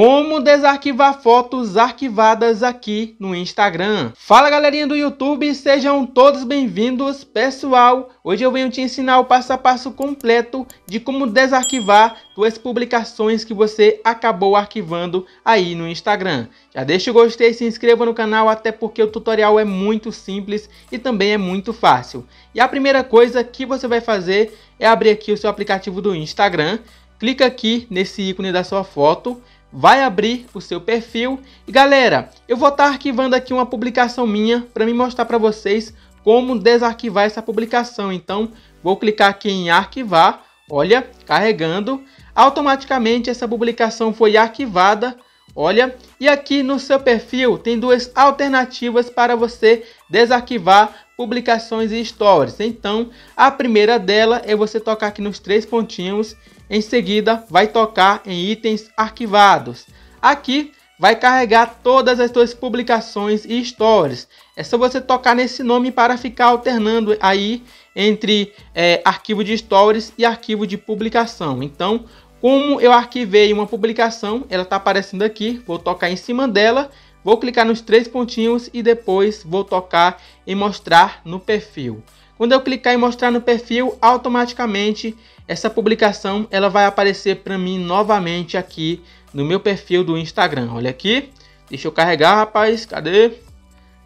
Como desarquivar fotos arquivadas aqui no Instagram. Fala galerinha do YouTube, sejam todos bem-vindos. Pessoal, hoje eu venho te ensinar o passo a passo completo de como desarquivar suas publicações que você acabou arquivando aí no Instagram. Já deixa o gostei, se inscreva no canal, até porque o tutorial é muito simples e também é muito fácil. E a primeira coisa que você vai fazer é abrir aqui o seu aplicativo do Instagram. Clica aqui nesse ícone da sua foto vai abrir o seu perfil. E galera, eu vou estar tá arquivando aqui uma publicação minha para me mostrar para vocês como desarquivar essa publicação. Então, vou clicar aqui em arquivar, olha, carregando. Automaticamente essa publicação foi arquivada, olha. E aqui no seu perfil tem duas alternativas para você desarquivar publicações e stories. Então, a primeira dela é você tocar aqui nos três pontinhos em seguida, vai tocar em itens arquivados. Aqui vai carregar todas as suas publicações e stories. É só você tocar nesse nome para ficar alternando aí entre é, arquivo de stories e arquivo de publicação. Então, como eu arquivei uma publicação, ela está aparecendo aqui. Vou tocar em cima dela, vou clicar nos três pontinhos e depois vou tocar em mostrar no perfil. Quando eu clicar em mostrar no perfil, automaticamente essa publicação ela vai aparecer para mim novamente aqui no meu perfil do Instagram. Olha aqui, deixa eu carregar, rapaz, cadê?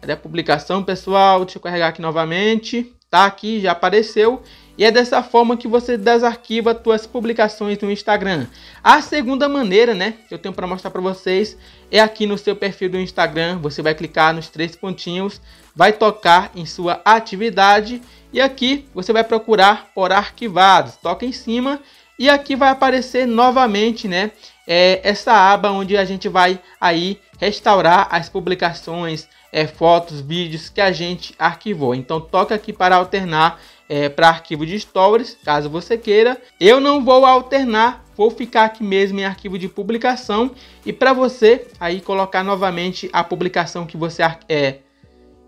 Cadê a publicação, pessoal? Deixa eu carregar aqui novamente. Tá aqui, já apareceu. E é dessa forma que você desarquiva suas publicações no Instagram. A segunda maneira, né, que eu tenho para mostrar para vocês é aqui no seu perfil do Instagram. Você vai clicar nos três pontinhos, vai tocar em sua atividade e aqui você vai procurar por arquivados. Toca em cima e aqui vai aparecer novamente, né, é, essa aba onde a gente vai aí restaurar as publicações, é, fotos, vídeos que a gente arquivou. Então toca aqui para alternar é, para arquivo de stories, caso você queira. Eu não vou alternar, vou ficar aqui mesmo em arquivo de publicação e para você aí colocar novamente a publicação que você é,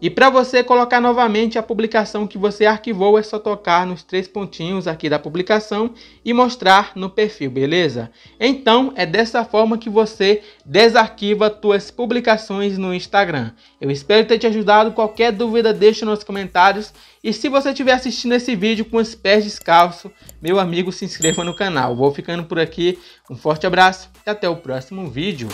e para você colocar novamente a publicação que você arquivou, é só tocar nos três pontinhos aqui da publicação e mostrar no perfil, beleza? Então, é dessa forma que você desarquiva suas publicações no Instagram. Eu espero ter te ajudado. Qualquer dúvida, deixa nos comentários. E se você estiver assistindo esse vídeo com os pés descalços, meu amigo, se inscreva no canal. Vou ficando por aqui. Um forte abraço e até o próximo vídeo.